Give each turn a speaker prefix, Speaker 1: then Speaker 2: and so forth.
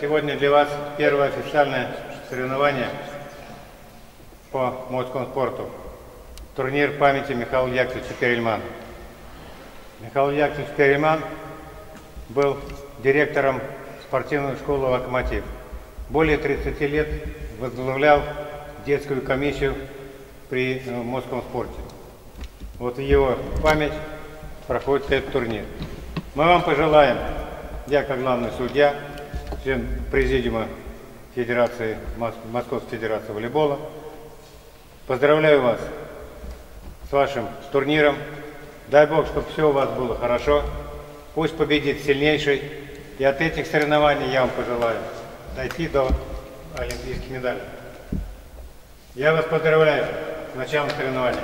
Speaker 1: сегодня для вас первое официальное соревнование по морскому спорту. Турнир памяти Михаила Яковлевича Перельмана. Михаил Яковлевич Перельман был директором спортивной школы «Локомотив». Более 30 лет возглавлял детскую комиссию при э, морском спорте. Вот в его память проходит этот турнир. Мы вам пожелаем, я как главный судья, член президиума Федерации, Мос- Московской Федерации волейбола, поздравляю вас с вашим турниром. Дай Бог, чтобы все у вас было хорошо. Пусть победит сильнейший. И от этих соревнований я вам пожелаю дойти до олимпийских медалей. Я вас поздравляю с началом соревнований.